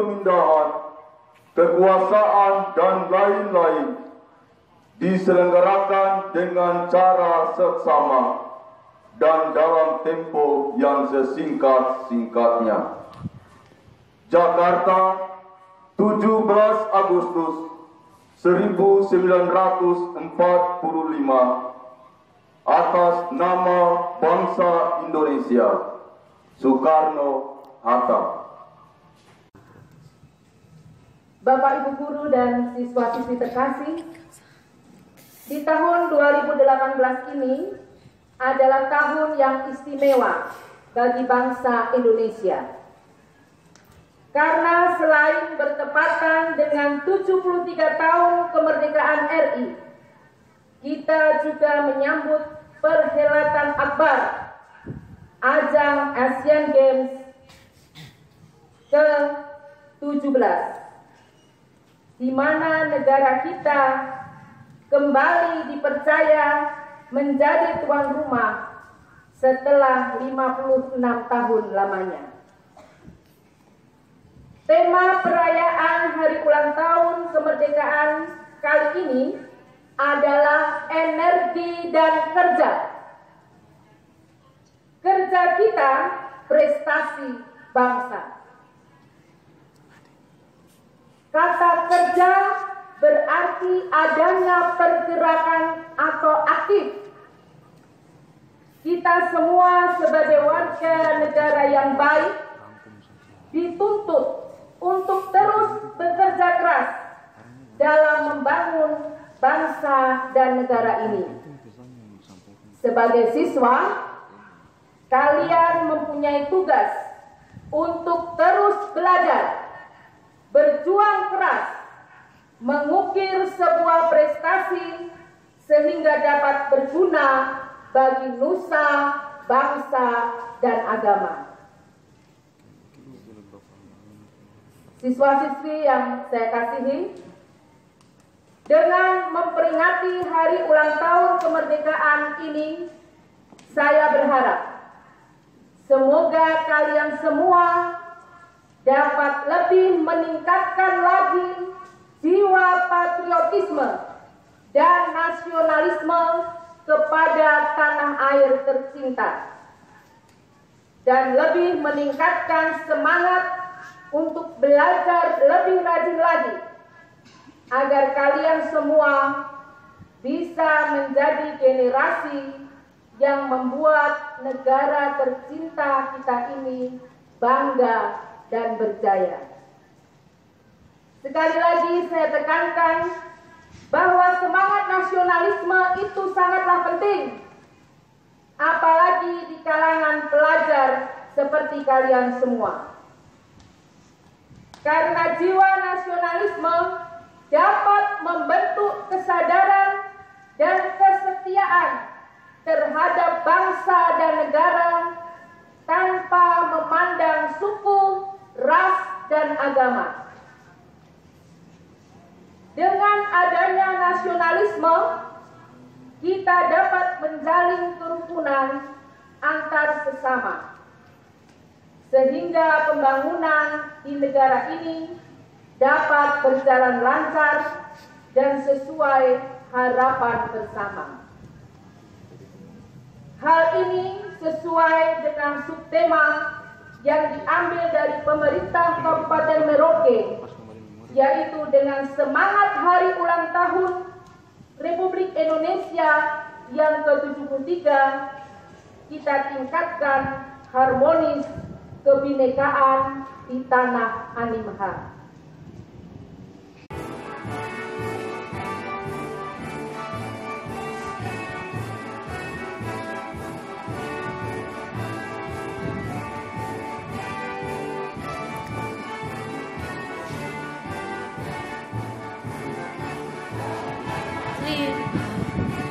Pemindahan, kekuasaan, dan lain-lain diselenggarakan dengan cara seksama dan dalam tempo yang sesingkat-singkatnya. Jakarta, 17 Agustus 1945 atas nama bangsa Indonesia Soekarno Bapak Ibu guru dan siswa-siswi terkasih, di tahun 2018 ini adalah tahun yang istimewa bagi bangsa Indonesia. Karena selain bertepatan dengan 73 tahun kemerdekaan RI, kita juga menyambut perhelatan akbar ajang Asian Games ke-17 di mana negara kita kembali dipercaya menjadi tuan rumah setelah 56 tahun lamanya. Tema perayaan hari ulang tahun kemerdekaan kali ini adalah energi dan kerja. Kerja kita prestasi bangsa. Kata kerja berarti adanya pergerakan atau aktif. Kita semua sebagai warga negara yang baik dituntut untuk terus bekerja keras dalam membangun bangsa dan negara ini. Sebagai siswa, kalian mempunyai tugas untuk terus belajar, berjuang keras, mengukir sebuah prestasi sehingga dapat berguna bagi nusa, bangsa, dan agama. Siswa-siswi yang saya kasihi, dengan memperingati hari ulang tahun kemerdekaan ini, saya berharap semoga kalian semua dapat lebih meningkatkan lagi jiwa patriotisme dan nasionalisme kepada tanah air tercinta. Dan lebih meningkatkan semangat untuk belajar lebih rajin lagi agar kalian semua bisa menjadi generasi yang membuat negara tercinta kita ini bangga dan berjaya. Sekali lagi saya tekankan bahwa semangat nasionalisme itu sangatlah penting. Apalagi di kalangan pelajar seperti kalian semua. Karena jiwa nasionalisme dapat membentuk kesadaran dan kesetiaan terhadap bangsa dan negara dan agama. Dengan adanya nasionalisme, kita dapat menjalin kerukunan antar sesama sehingga pembangunan di negara ini dapat berjalan lancar dan sesuai harapan bersama. Hal ini sesuai dengan subtema yang diambil dari pemerintah Kabupaten Merauke, yaitu dengan semangat hari ulang tahun Republik Indonesia yang ke-73, kita tingkatkan harmonis kebinekaan di tanah Animha. see you.